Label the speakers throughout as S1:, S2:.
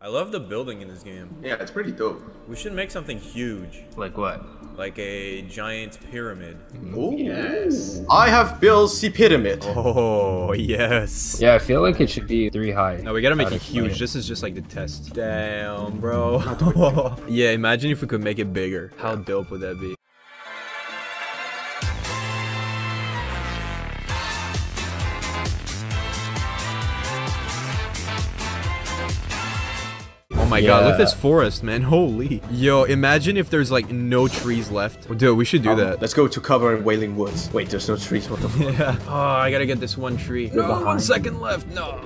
S1: I love the building in this game.
S2: Yeah, it's pretty dope.
S1: We should make something huge,
S3: Like what?
S1: like a giant pyramid.
S2: Ooh. Yes. I have built the pyramid.
S1: Oh, yes.
S3: Yeah, I feel like it should be three high.
S1: No, we gotta make it
S3: to explain
S1: huge. This is just like the test. Damn, bro. yeah, imagine if we could make it bigger. How dope would that be? Oh my god, look at this forest, man. Holy. Yo, imagine if there's like no trees left. Dude, we should do um, that.
S2: Let's go to cover in Wailing Woods. Wait, there's no trees. What the fuck?
S1: Yeah. Oh, I gotta get this one tree. No, one second left. No.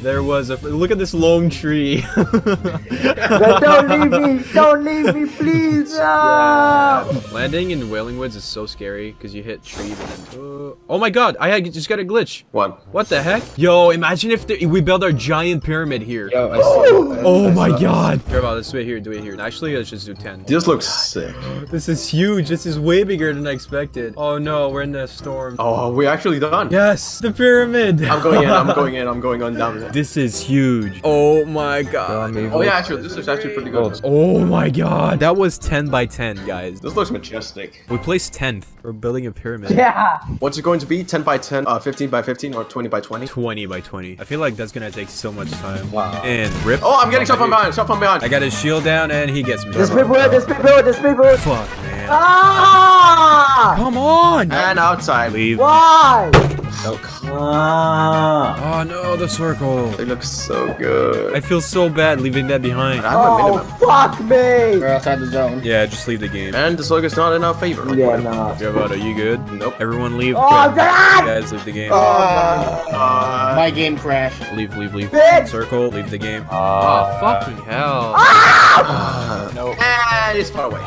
S1: There was a. Look at this long tree.
S4: don't leave me! Don't leave me, please! Ah!
S1: Landing in Wailing Woods is so scary because you hit trees and then. Uh, oh my god! I had, just got a glitch.
S2: One.
S1: What the heck? Yo, imagine if the, we build our giant pyramid here.
S3: Yo, I see.
S1: Oh my god! Here, about let's do it here. Do it here. Actually, let's just do ten.
S2: This looks sick.
S1: This is huge. This is way bigger than I expected. Oh no, we're in the storm.
S2: Oh, we're actually done.
S1: Yes, the pyramid.
S2: I'm going in. I'm going in. I'm going on down there.
S1: This is huge. Oh my god.
S2: Oh yeah, actually, this is actually pretty good.
S1: Oh my god. That was 10 by 10, guys.
S2: This looks majestic.
S1: We placed 10th. We're building a pyramid.
S4: Yeah!
S2: What's it going to be? 10 by 10, uh, 15 by 15, or 20 by 20?
S1: 20 by 20. I feel like that's gonna take so much time.
S3: Wow.
S1: And rip.
S2: Oh, I'm getting shot from behind. Shot from behind.
S1: I got his shield down and he gets me.
S4: This people! this people! this people!
S1: Fuck, man.
S4: Ah!
S1: Come on.
S2: And outside.
S1: Leave.
S4: Why?
S5: Ah.
S1: Oh no, the circle.
S2: They look so good.
S1: I feel so bad leaving that behind.
S2: I have
S4: Oh,
S2: minimum.
S4: fuck me!
S5: We're outside the zone.
S1: Yeah, just leave the game.
S2: And the look is not in our favor. Like,
S4: Yeah,
S2: whatever.
S4: nah.
S1: Jabot, are you good?
S2: Nope.
S1: Everyone leave.
S4: Oh, I'm
S1: Quick.
S4: dead!
S1: Guys, leave the game.
S2: Uh,
S5: My game crashed.
S1: Leave, leave, leave.
S4: Bitch!
S1: Circle, leave the game.
S3: Ah.
S1: oh, fucking hell.
S2: no. And it's far away.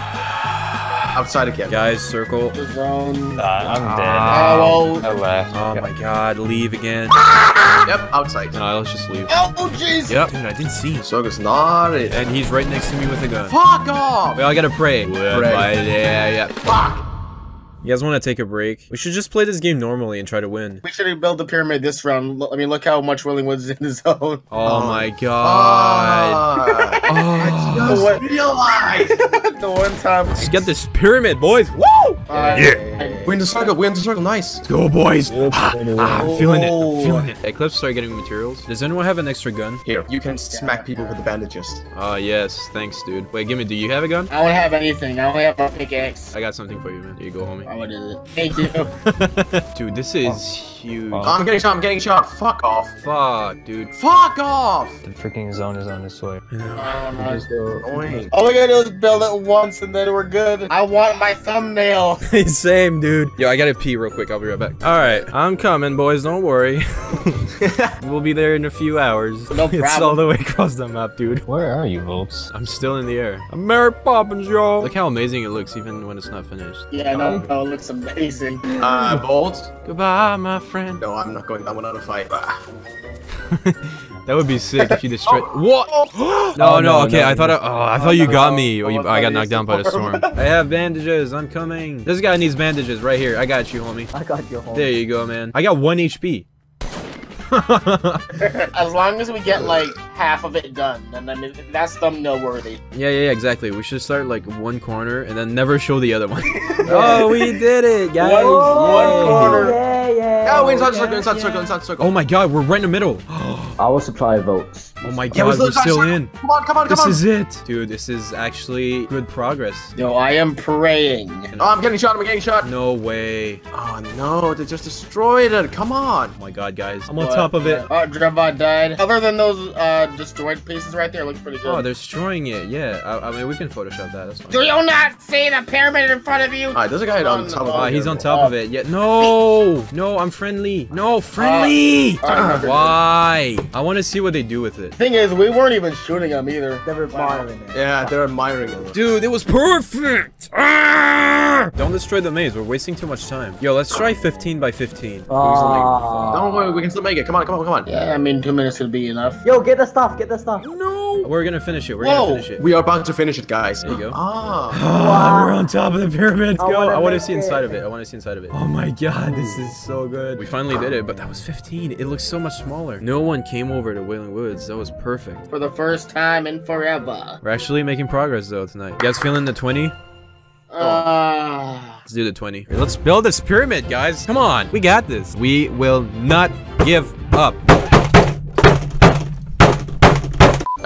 S2: Outside again.
S1: Guys, circle.
S5: The zone.
S3: Uh, I'm ah. dead.
S5: Oh,
S3: I left.
S1: Oh my god, leave again. Ah!
S2: Yep, outside.
S1: No, let's just leave.
S5: oh, jeez.
S1: Yep. Dude, I didn't see him.
S2: Soga's not it.
S1: And he's right next to me with a gun.
S2: Fuck off!
S1: We all gotta pray.
S2: Pray.
S1: Yeah, yeah.
S2: Fuck!
S1: You guys want to take a break? We should just play this game normally and try to win.
S5: We should build the pyramid this round. Look- I mean, look how much Wailing Woods is in the zone.
S1: Oh, my ah. god.
S2: Fuck. Ah.
S1: Oh.
S2: Just
S5: What?
S2: realized.
S5: the one time.
S1: Let's get this pyramid, boys. Woo!
S5: Yeah.
S2: We're in the circle. We're in the circle. Nice.
S1: Let's go, boys. Ah, I'm feeling it. I'm
S5: Oh.
S1: feeling it. Eclipse, start getting materials. Does anyone have an extra gun?
S2: Here, you can smack people with the bandages.
S1: Oh, yes. Thanks, dude. Wait, give me. Do you have a gun?
S5: I don't have anything. I only have a pickaxe.
S1: I got something for you, man. Here you go, homie.
S5: Oh, what is it? Thank you.
S1: Dude, this is huge.
S2: Oh, I'm getting shot. I'm getting shot. Fuck off.
S1: Fuck, dude.
S2: Fuck off.
S3: The freaking zone is on its way.
S5: Oh, no.
S2: Annoying.
S5: All we gotta do is build it once and then we're good. I want my thumbnail.
S1: Same, dude. Yo, I gotta pee real quick. I'll be right back. All right, I'm coming, boys. Don't worry. we'll be there in a few hours.
S5: No problem.
S1: It's all the way across the map, dude.
S3: Where are you, Volts?
S1: I'm still in the air. I'm Mary Poppins, y'all. Look how amazing it looks, even when it's not finished.
S5: Yeah, no, no, it looks amazing.
S2: Uh, Bolt.
S1: Goodbye, my friend.
S2: No, I'm not going down without a fight.
S1: That would be sick if you destroyed. What?
S5: Oh,
S1: No, no.
S3: no,
S1: Okay,
S3: no.
S1: I thought. I, oh, I thought you got me. Oh,
S5: Oh,
S1: you,
S5: I
S1: I got knocked
S5: you
S1: down by the storm. I have bandages. I'm coming. This guy needs bandages right here. I got you, homie.
S4: I got you, homie.
S1: There you go, man. I got one HP.
S5: As long as we get like half of it done, then I that's thumbnail worthy.
S1: Yeah, yeah, yeah, exactly. We should start like one corner and then never show the other one. oh, we did it, guys!
S5: One- one corner.
S4: Yeah, yeah.
S2: Oh, yeah, we're inside the circle. Inside the circle. Inside circle.
S1: Oh my god, we're right in the middle.
S4: I will supply votes.
S1: Oh my
S2: Yeah, we're
S1: god,
S2: still
S1: we're still
S2: circle.
S1: in.
S2: Come on, come on, come
S1: This
S2: on.
S1: This is it. Dude, this is actually good progress.
S5: Yo, I am praying.
S2: Oh, I'm getting shot. I'm getting shot.
S1: No way.
S2: Oh no, they just destroyed it. Come on.
S1: Oh my god, guys. I'm on
S5: What?
S1: top of it.
S5: Oh, Drebot died. Other than those uh destroyed pieces right there, it looks pretty good.
S1: Oh, they're destroying it. Yeah, I, I mean, we can Photoshop that. That's fine.
S5: Do you not see the pyramid in front of you?
S2: Alright, there's a guy on
S5: Oh,
S2: top
S5: no.
S2: of
S1: Ah,
S2: it.
S1: he's on top of it. Yeah, no, no, I'm friendly. No, friendly.
S5: Alright, okay.
S1: Why? I want to see what they do with it.
S5: Thing is, we weren't even shooting them either.
S4: They're admiring it.
S2: Yeah, they're admiring it.
S1: Dude, it was perfect. Ah! Don't destroy the maze. We're wasting too much time. Yo, let's try 15 by 15.
S4: Ah.
S2: Don't worry, we can still make it. Come on, come on, come on.
S5: Yeah, I mean, two minutes would be enough.
S4: Yo, get the stuff, get the stuff.
S1: No. We're gonna finish it. We're
S5: Whoa.
S1: gonna finish it.
S2: We are about to finish it, guys.
S1: There you go.
S2: Ah.
S1: Ah, we're on top of the pyramid.
S4: I
S1: Go.
S4: wanna
S1: I want to
S4: make
S1: see inside
S4: it.
S1: of it. I want to see inside of it. Oh my god, this is so good. We finally did it, but that was 15. It looks so much smaller. No one came over to Wailing Woods. That was perfect.
S5: For the first time in forever.
S1: We're actually making progress though tonight. You guys feeling the 20?
S5: Ah.
S1: Let's do the 20. Let's build this pyramid, guys. Come on. We got this. We will not give up.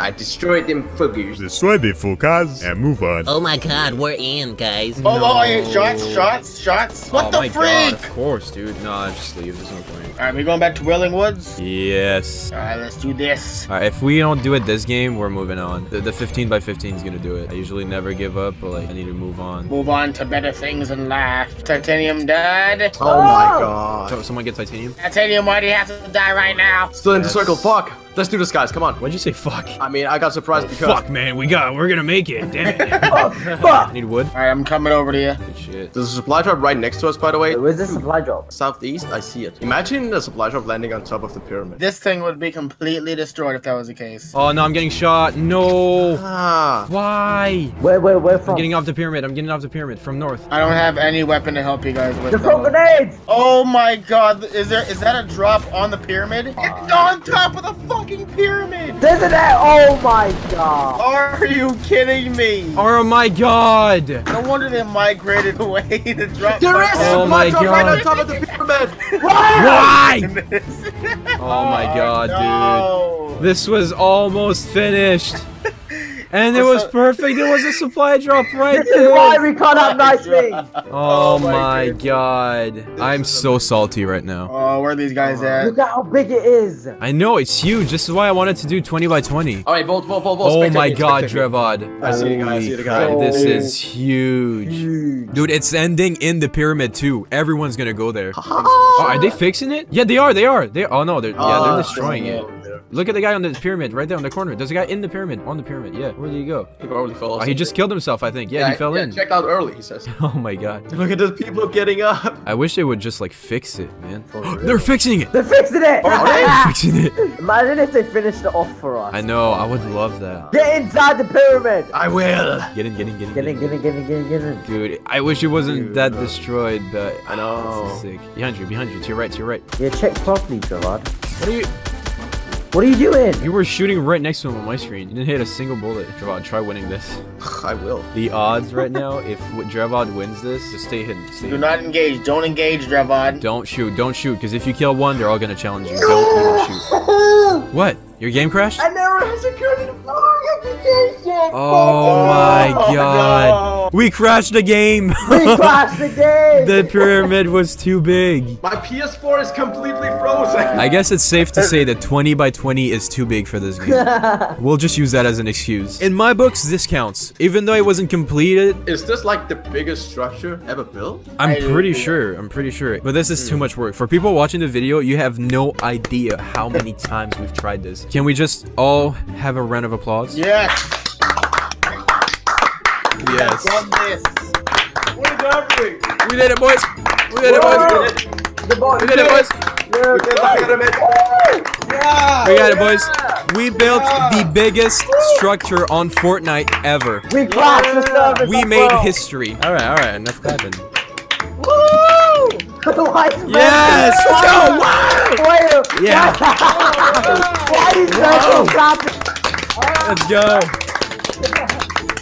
S2: I destroyed them fuckers.
S6: Destroy the fukas and move on.
S7: Oh my god, we're in, guys.
S5: Oh, oh, oh yeah, shots, shots, shots. What
S1: oh
S5: the
S1: my
S5: freak?
S1: god, of course, dude. Nah, just leave. There's no point.
S5: Alright, we going back to Wailing Woods?
S1: Yes.
S5: Alright, let's do this.
S1: Alright, if we don't do it this game, we're moving on. The, the 15 by 15 is gonna do it. I usually never give up, but like, I need to move on.
S5: Move on to better things in life. Titanium died.
S2: Oh my oh! god.
S1: So, someone get titanium?
S5: Titanium, why do you have to die right now?
S2: Still in the circle. Fuck. Let's do this, guys. Come on.
S1: Why'd you say fuck?
S2: I mean, I got surprised because.
S1: Fuck, man. We got. We're gonna make it. Damn it.
S4: Oh, fuck.
S1: need wood?
S5: Alright, I'm coming over to you.
S1: Good shit.
S2: There's a supply drop right next to us, by the way.
S4: Where's the supply drop?
S2: Southeast, I see it. Imagine the supply drop landing on top of the pyramid.
S5: This thing would be completely destroyed if that was the case.
S1: Oh no, I'm getting shot. No.
S2: Ah.
S1: Why?
S4: Where, where, where
S1: I'm getting off the pyramid. I'm getting off the pyramid from north.
S5: I don't have any weapon to help you guys with.
S4: The
S5: though.
S4: front grenades!
S5: Oh my god, is there is that a drop on the pyramid? It's on top of the fucking pyramid!
S4: There's an air! Oh my god!
S5: Are you kidding me?
S1: Oh my god.
S5: No wonder they migrated away to drop
S2: There is a
S1: Oh
S2: supply
S1: my
S2: drop right on top of the pyramid.
S1: Why?
S5: oh
S1: Oh my god,
S5: no.
S1: dude. This was almost finished. And it was perfect. It was a supply drop right
S4: This is why
S1: there.
S4: we can't have nice things!
S1: Oh
S5: Oh my
S1: my
S5: goodness.
S1: god. I'm so salty right now.
S5: Oh, where are these guys at?
S4: Look at how big it is!
S1: I know, it's huge. This is why I wanted to do 20 by 20.
S2: All right, vote, vote, vote, vote.
S1: Oh
S2: Spectate
S1: my god,
S2: spectate me.
S1: Drevad.
S2: I see the guy, I see the guy.
S1: crap, This is huge.
S4: Huge.
S1: Dude, it's ending in the pyramid too. Everyone's gonna go there. Oh, are they fixing it? Yeah, they are. They are. They. Oh no, they're yeah,
S2: Ah,
S1: they're destroying it. Look at the guy on the pyramid, right there on the corner. There's a guy in the pyramid, on the pyramid. Yeah, where did he go?
S2: He probably fell
S1: Oh,
S2: off.
S1: he just killed himself, I think. Yeah, he fell
S2: yeah,
S1: in.
S2: Checked out early, he says.
S1: Oh my god.
S2: Look at those people getting up.
S1: I wish they would just like fix it, man. They're fixing it.
S4: They're fixing it!
S1: They're fixing it.
S4: Imagine if they finished it off for us.
S1: I know. I would love that.
S4: Get inside the pyramid!
S2: I will.
S1: Get in, get in, get in.
S4: Get in, get in, get in, get in, get in.
S1: Dude, I wish it wasn't that destroyed, but
S2: I know.
S1: This is sick. Behind you, behind you, to your right, to your right.
S4: Yeah, check properly, Gerard.
S1: What are you?
S4: What are you doing?
S1: You were shooting right next to him on my screen. You didn't hit a single bullet. Dravod, try winning this.
S2: I will.
S1: The odds right now, if w- Dravod wins this, just stay hidden. Stay
S5: Do
S1: hidden.
S5: not engage. Don't engage, Dravod.
S1: Don't shoot, don't shoot, because if you kill one, they're all gonna challenge you. Don't even shoot. What? Your game crashed?
S4: I never has occurred in the
S1: Oh my
S5: Oh,
S1: god. We crashed the game.
S4: We crashed the game!
S1: the pyramid was too big.
S2: My PS4 is completely frozen.
S1: I guess it's safe to say that 20 by 20 is too big for this game. we'll just use that as an excuse. In my books, this counts. Even though it wasn't completed,
S2: Is this like the biggest structure ever built?
S1: I'm
S5: I-
S1: pretty sure. I'm pretty sure. But this is too much work. For people watching the video, you have no idea how many times we've tried this. Can we just all have a round of applause?
S5: Yes.
S1: Yes.
S5: Done this.
S1: We did it, boys. We did it, boys.
S4: The boy,
S1: We did it, boys.
S5: Yeah.
S1: We got it, boys. We built the biggest structure on Fortnite ever.
S4: We crashed the service
S1: We made
S4: well.
S1: history. All right, all right. Enough clapping.
S4: Why
S1: Yes, let's go.
S4: Why,
S1: Yeah.
S4: why is Virgil clapping?
S1: Let's go.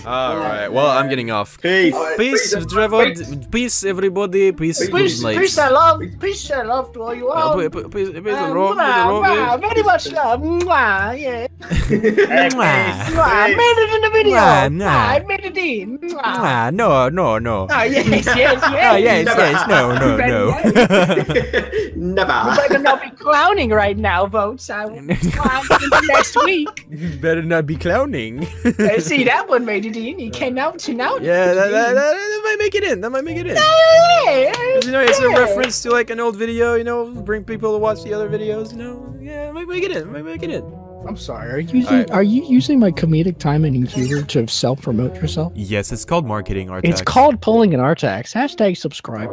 S1: All right. Well, I'm getting off.
S5: Peace.
S1: Peace, Trevor. Peace, everybody. Peace.
S8: Peace,
S1: good
S8: peace and love, peace and love to all you
S1: Uh,
S8: all.
S1: pe- pe- Peace, peace,
S8: Uh,
S1: and love, peace and love,
S8: very much love. Mwah, yeah.
S1: Mwah.
S5: peace.
S8: I made it in the video.
S1: Mwah,
S8: Mwah,
S1: mwah.
S8: I made it in. Mwah.
S1: Ah, no, no, no.
S8: Ah, yes, yes, yes.
S1: Ah, yes, yes, no, no, no.
S2: Never.
S8: You better not be clowning right now, votes. I will clown next week.
S1: you better not be clowning.
S8: Uh, see, that one made it in. He came out to now.
S1: yeah, that, that, that, that might make it in. That might make it in.
S8: Hey,
S1: 'Cause, You know, it's a reference to like an old video. You know, bring people to watch the other videos. You know, yeah, it might make it in. it Might make it in.
S9: I'm sorry. Are you using
S1: Alright.
S9: are you using my comedic timing and humor to self promote yourself?
S1: Yes, it's called marketing, Artax.
S9: It's called pulling an Artax. Hashtag subscribe.